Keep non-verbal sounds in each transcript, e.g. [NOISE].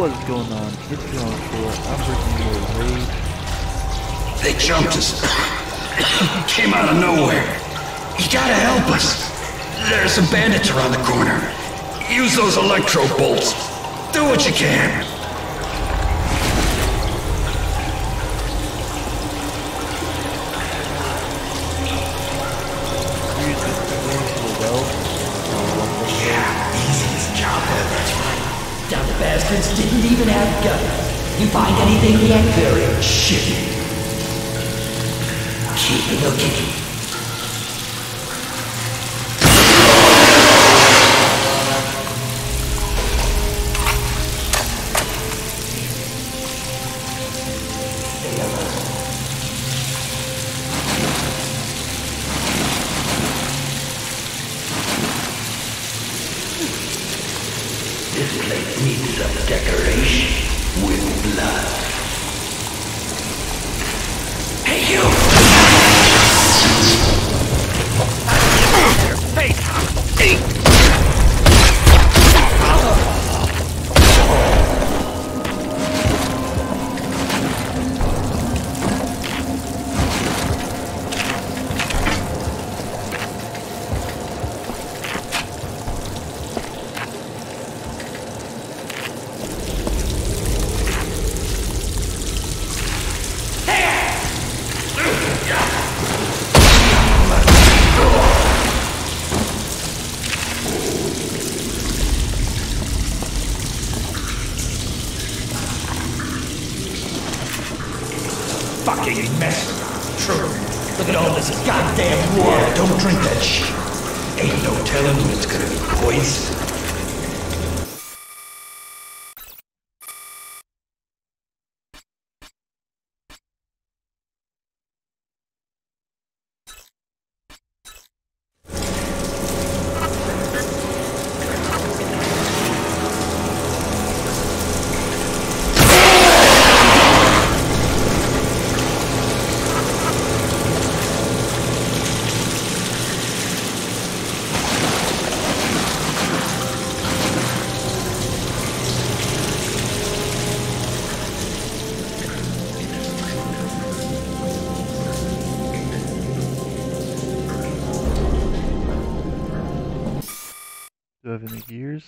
What is going on? It's Beyond Four. I'm bringing you a raid. They jumped us. Came out of nowhere. You gotta help us. There's some bandits around the corner. Use those electro bolts. Do what you can. Bastards didn't even have guns. You find anything yet? Very shitty. Keep looking.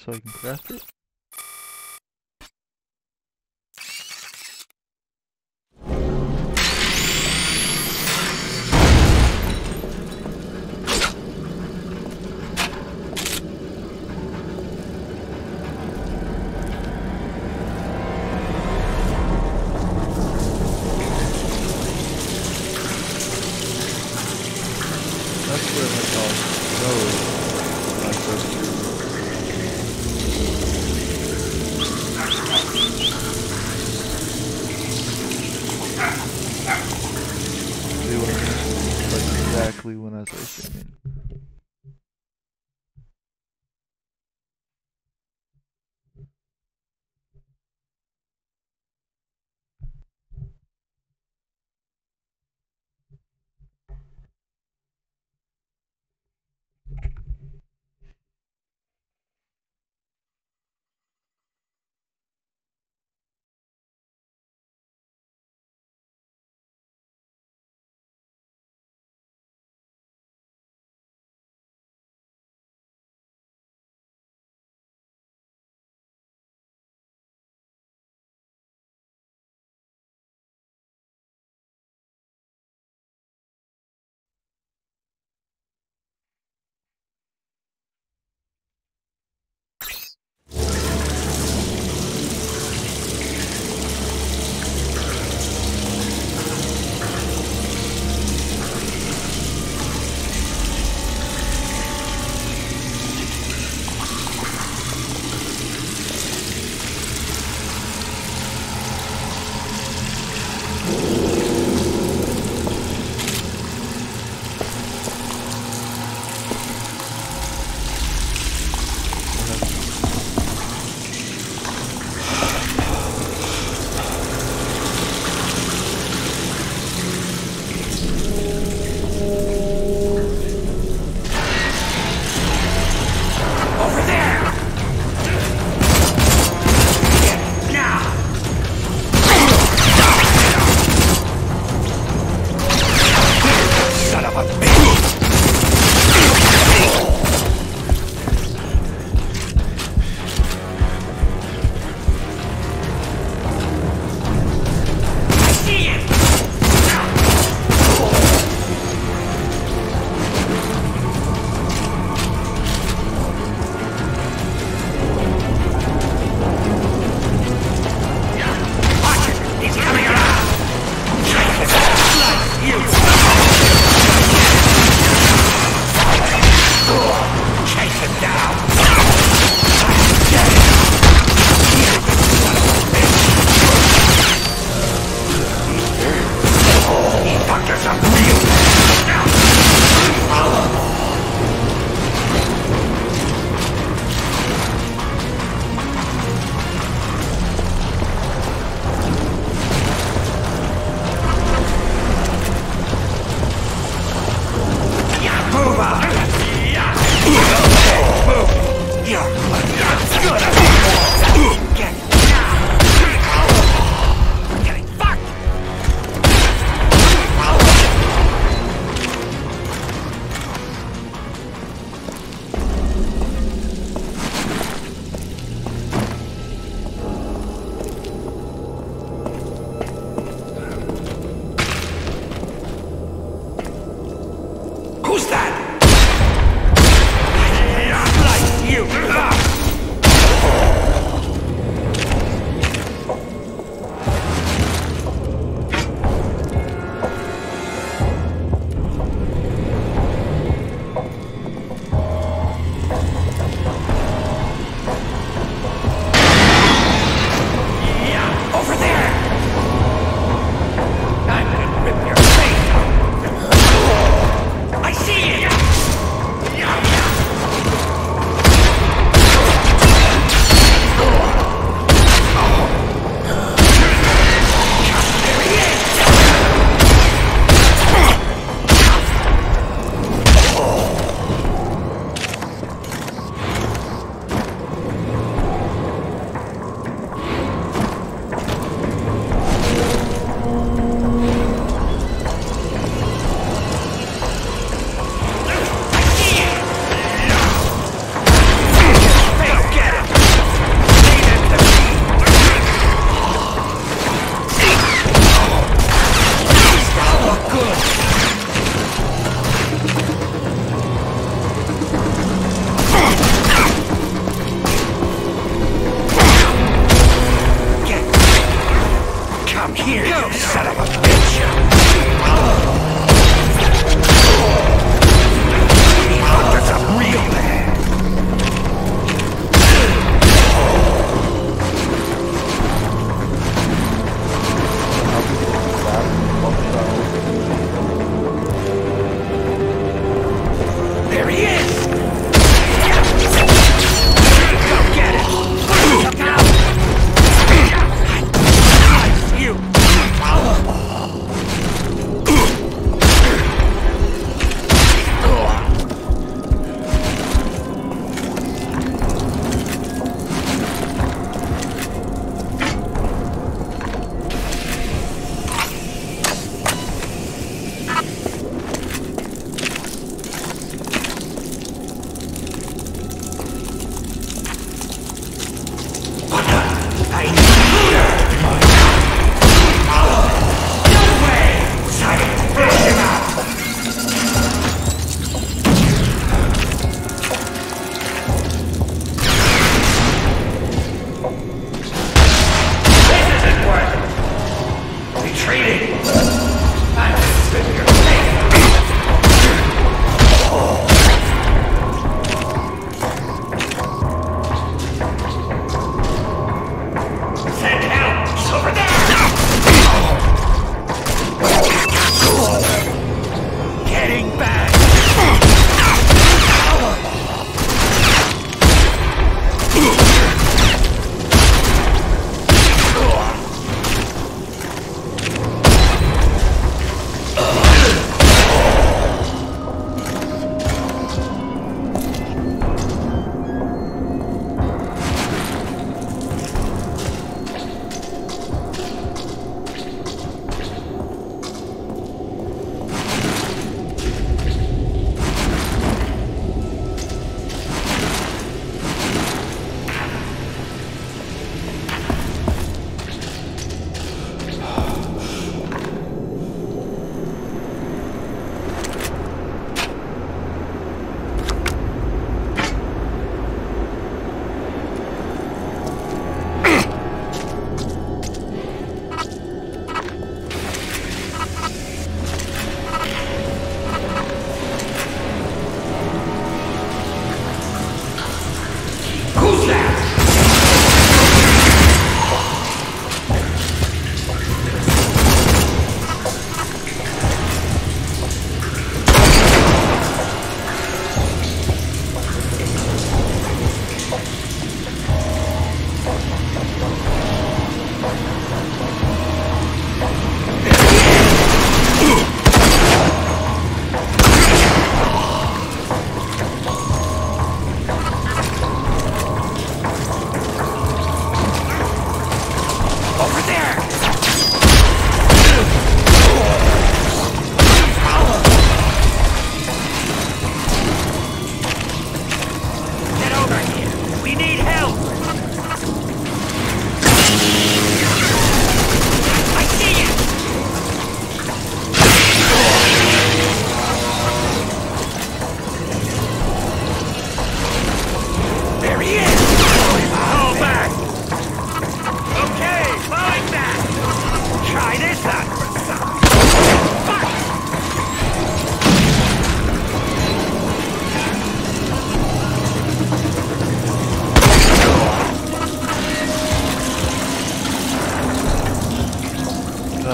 So I can craft it? When I was streaming.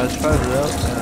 I tried it out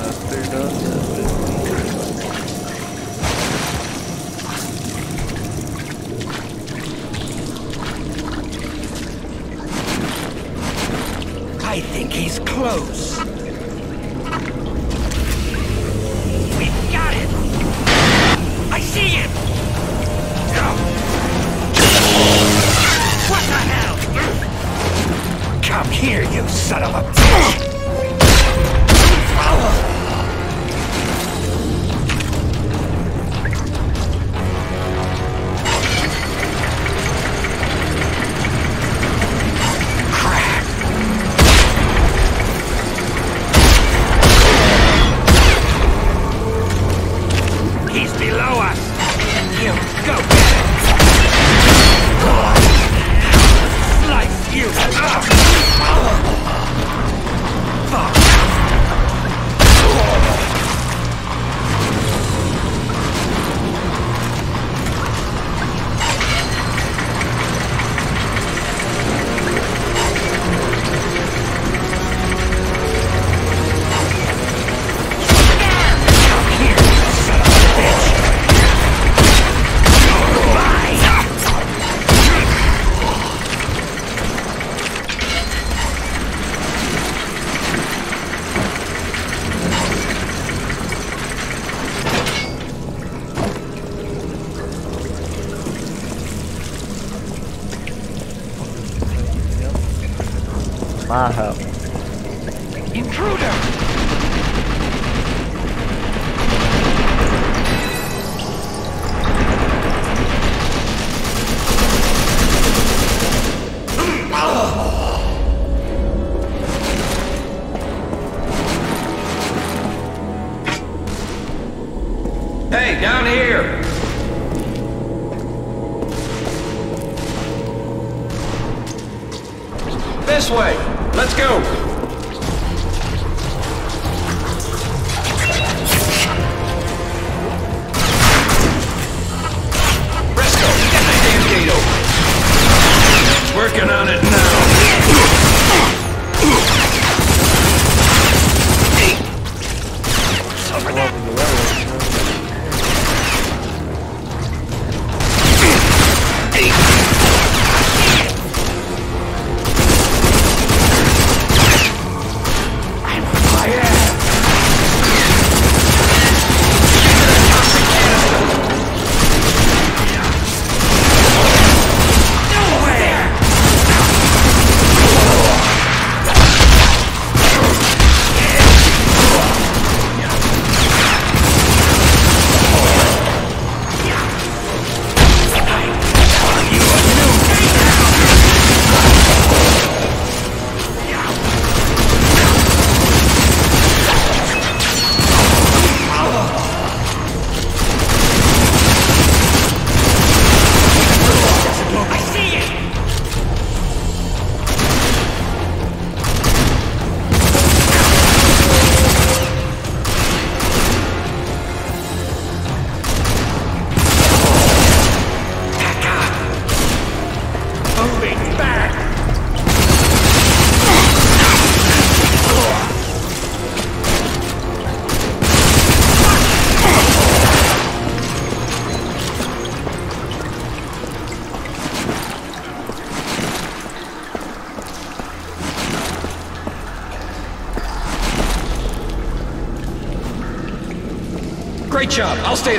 This way! Let's go!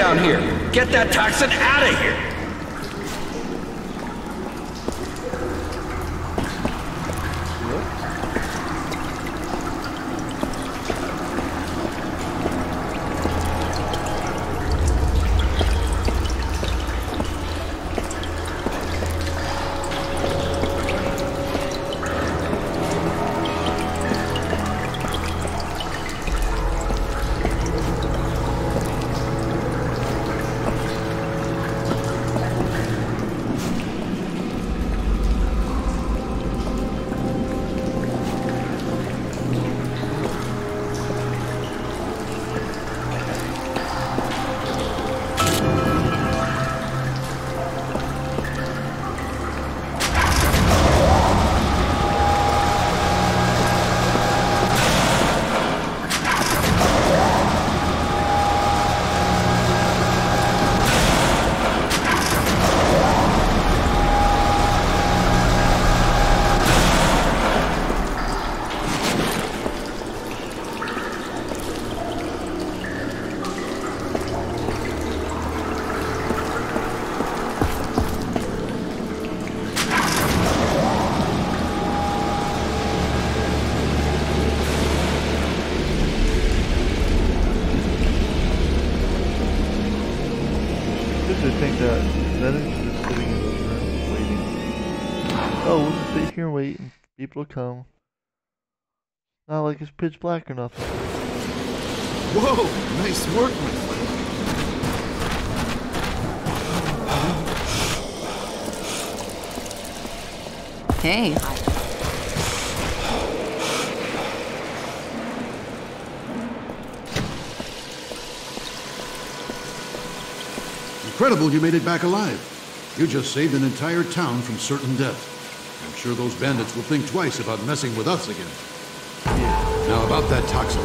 Down here. Get that toxin out of here! Just and wait and people will come. Not like it's pitch black or nothing. Whoa, nice work, my friend. Hey, Incredible you made it back alive. You just saved an entire town from certain death. I'm sure those bandits will think twice about messing with us again. Now, about that toxin.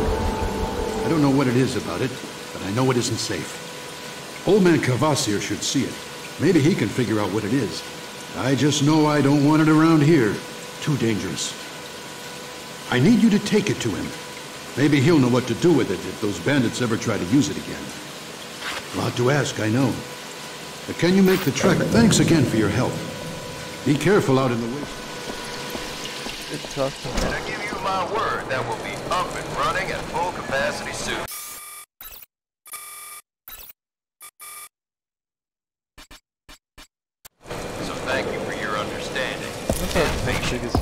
I don't know what it is about it, but I know it isn't safe. Old man Kvasir should see it. Maybe he can figure out what it is. I just know I don't want it around here. Too dangerous. I need you to take it to him. Maybe he'll know what to do with it if those bandits ever try to use it again. A lot to ask, I know. But can you make the trek? Thanks again for your help. Be careful out in the waste. It's custom. And I give you my word that will be up and running at full capacity soon. So thank you for your understanding. That's how big as.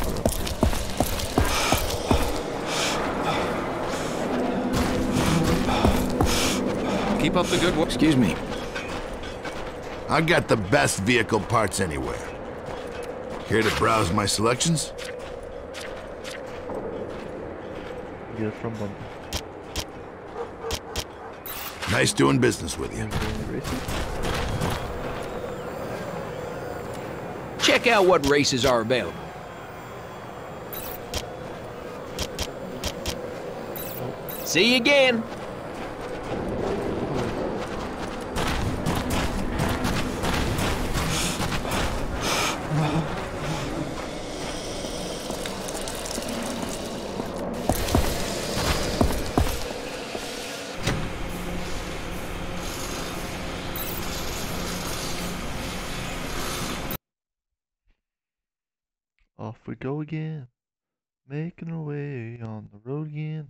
Keep up the good work. Excuse me. I got the best vehicle parts anywhere. Here to browse my selections? Get it from Bumble. Nice doing business with you. Check out what races are available. See you again. Go again. Making our way on the road again.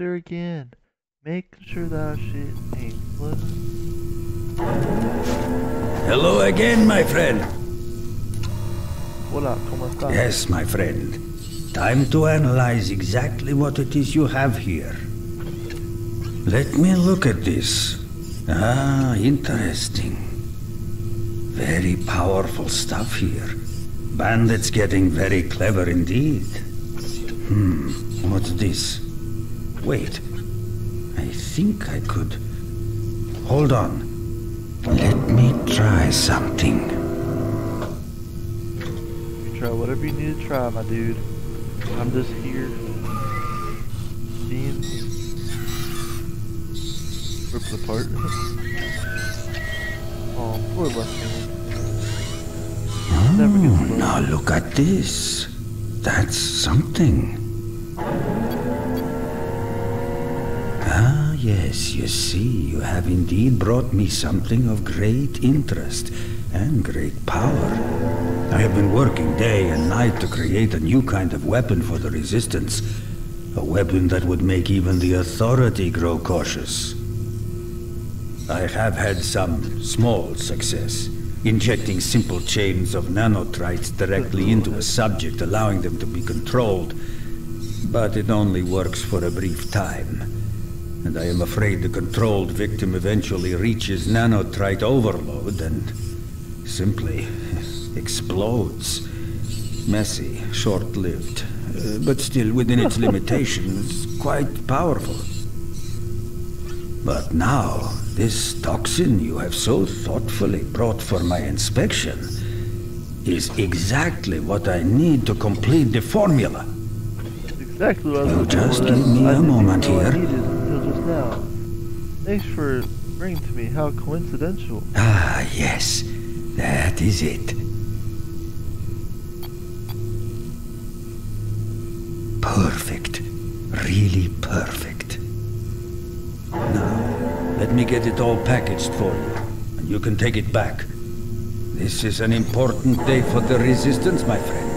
Again. Making sure that shit ain't blood. Hello again, my friend. Hola, ¿cómo estás? Yes, my friend. Time to analyze exactly what it is you have here. Let me look at this. Ah, interesting. Very powerful stuff here. Bandits getting very clever indeed. Hmm, what's this? Wait. I think I could. Hold on. Let me try something. You try whatever you need to try, my dude. I'm just here. Seeing you. Ripped apart. [LAUGHS] oh, poor. Never gets oh, well. Now look at this. That's something. Yes, you see, you have indeed brought me something of great interest and great power. I have been working day and night to create a new kind of weapon for the Resistance. A weapon that would make even the Authority grow cautious. I have had some small success, injecting simple chains of nanotrites directly into a subject, allowing them to be controlled. But it only works for a brief time. And I am afraid the controlled victim eventually reaches nanotrite overload and simply explodes, Messy, short-lived, uh, but still within its [LAUGHS] limitations, quite powerful. But now, this toxin you have so thoughtfully brought for my inspection is exactly what I need to complete the formula. Exactly what I was You just give me a moment here. Now. Thanks for bringing to me. How coincidental. Ah, yes, that is it. Perfect. Really perfect. Now, let me get it all packaged for you, and you can take it back. This is an important day for the Resistance, my friend.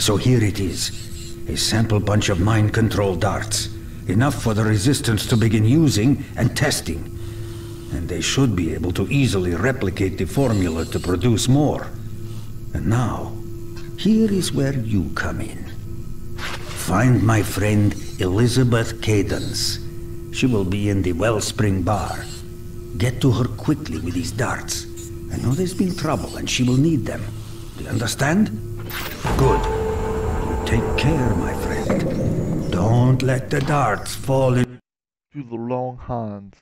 So here it is. A sample bunch of mind control darts. Enough for the Resistance to begin using and testing. And they should be able to easily replicate the formula to produce more. And now, here is where you come in. Find my friend Elizabeth Cadence. She will be in the Wellspring Bar. Get to her quickly with these darts. I know there's been trouble and she will need them. Do you understand? Good. Take care, my friend. Don't let the darts fall in. Through the long hands.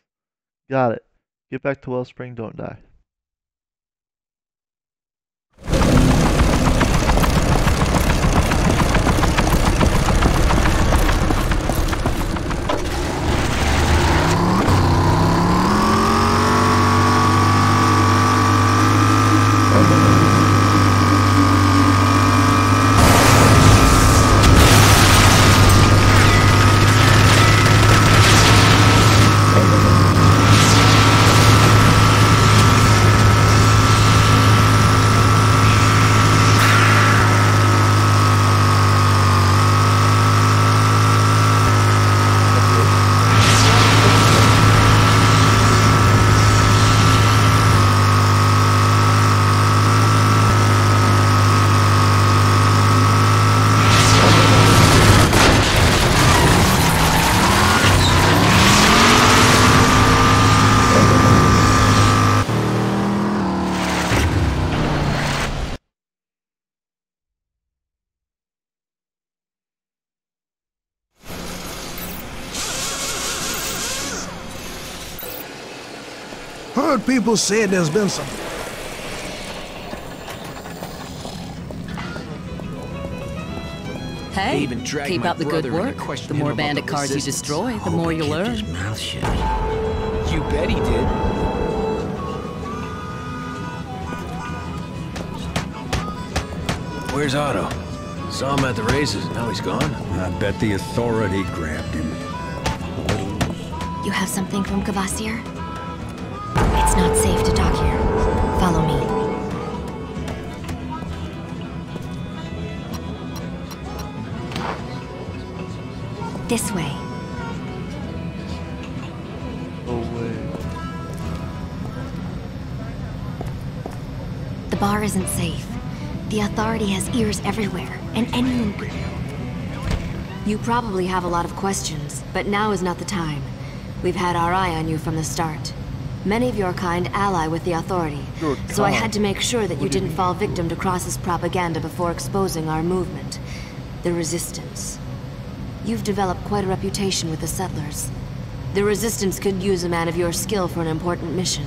Got it. Get back to Wellspring, don't die. People say there's been some. Hey, even dragged keep up the good brother in to work. The more about bandit the cars you destroy, the Hope more you kept learn. his mouth shut. You bet he did. Where's Otto? Saw him at the races, now he's gone. I bet the authority grabbed him. You have something from Kvasir? Not safe to talk here. Follow me. This way. The bar isn't safe. The authority has ears everywhere, and anyone could... You probably have a lot of questions, but now is not the time. We've had our eye on you from the start. Many of your kind ally with the authority, so I had to make sure that you What you didn't fall victim to Cross's propaganda before exposing our movement. The Resistance. You've developed quite a reputation with the settlers. The Resistance could use a man of your skill for an important mission.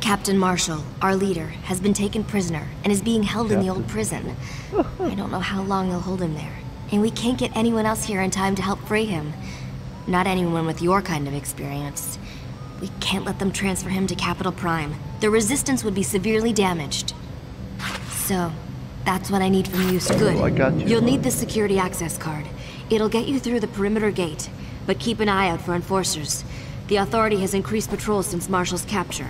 Captain Marshall, our leader, has been taken prisoner and is being held in the old prison. I don't know how long they'll hold him there, and we can't get anyone else here in time to help free him. Not anyone with your kind of experience. We can't let them transfer him to Capital Prime. The Resistance would be severely damaged. So, that's what I need from you. Good. Oh, I got you. You'll need the security access card. It'll get you through the perimeter gate, but keep an eye out for enforcers. The Authority has increased patrols since Marshall's capture.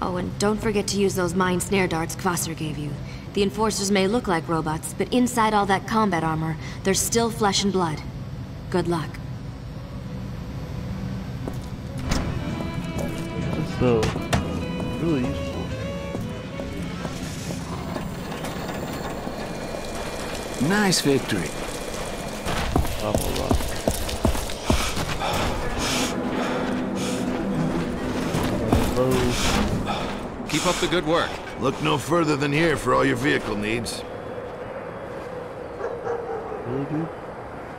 Oh, and don't forget to use those mine snare darts Kvasir gave you. The enforcers may look like robots, but inside all that combat armor, there's still flesh and blood. Good luck. So, really useful. Nice victory. Lava rock. Hello. Keep up the good work. Look no further than here for all your vehicle needs. Really, dude?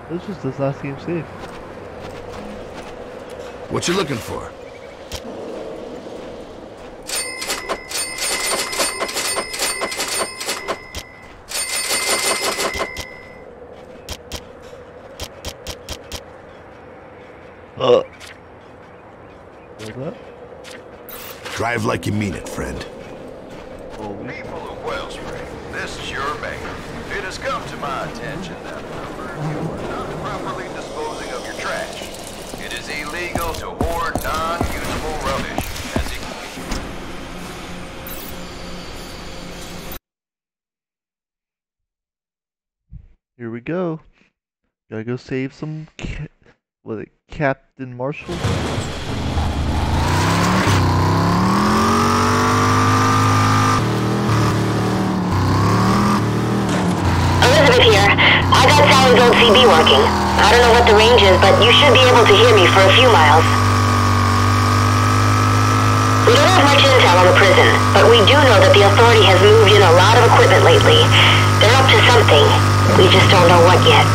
This just does not seem safe. What you looking for? Uh. Hold up. Drive like you mean it, friend. People of Wellspring, this is your mayor. It has come to my attention that number of you are not properly disposing of your trash. It is illegal to hoard non-usable rubbish as it can Here we go. Gotta go save some. Ca- what? It, Captain Marshall. Elizabeth here. I got Sally's old CB working. I don't know what the range is, but you should be able to hear me for a few miles. We don't have much intel on the prison, but we do know that the Authority has moved in a lot of equipment lately. They're up to something. We just don't know what yet.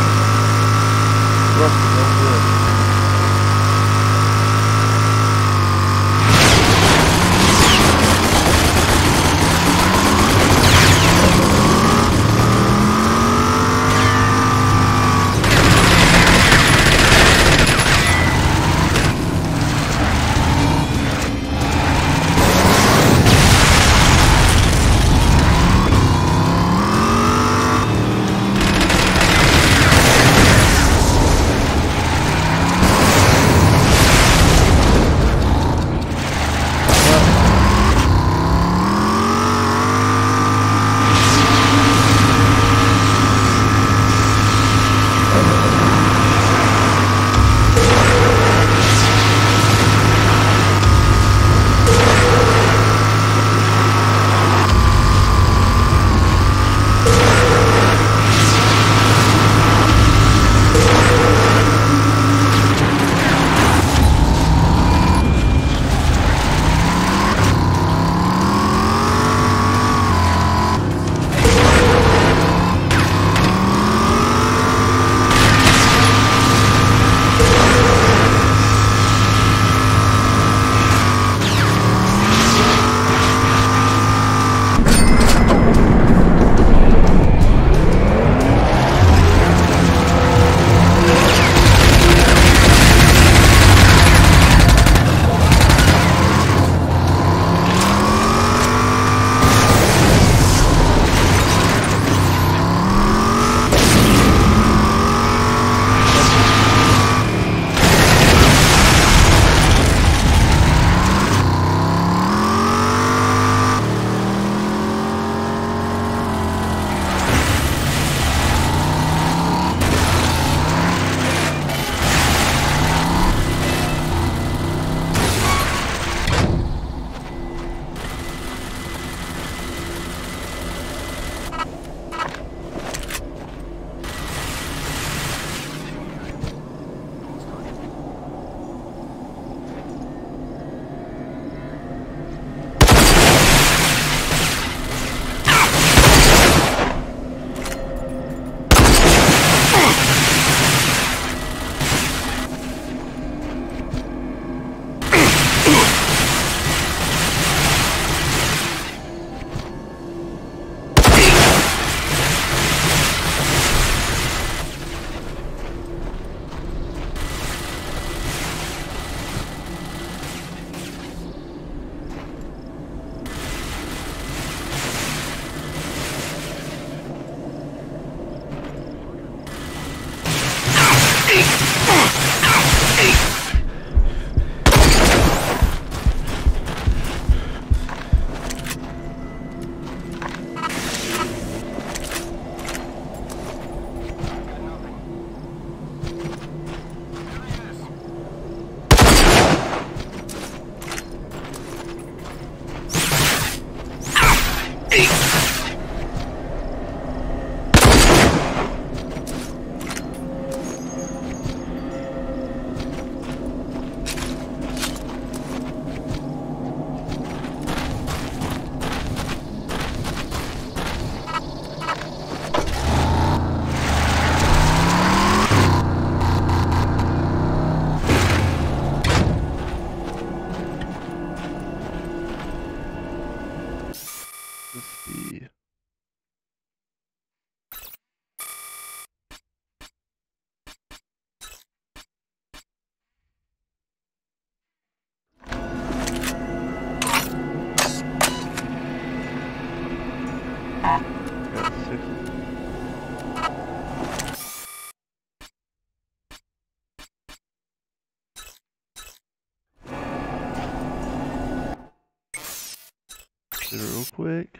It real quick.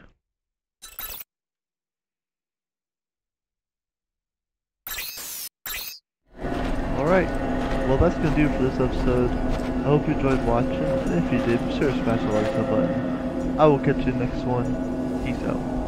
Alright, well that's gonna do it for this episode. I hope you enjoyed watching, and if you did, be sure to smash the like button. I will catch you next one. Peace out.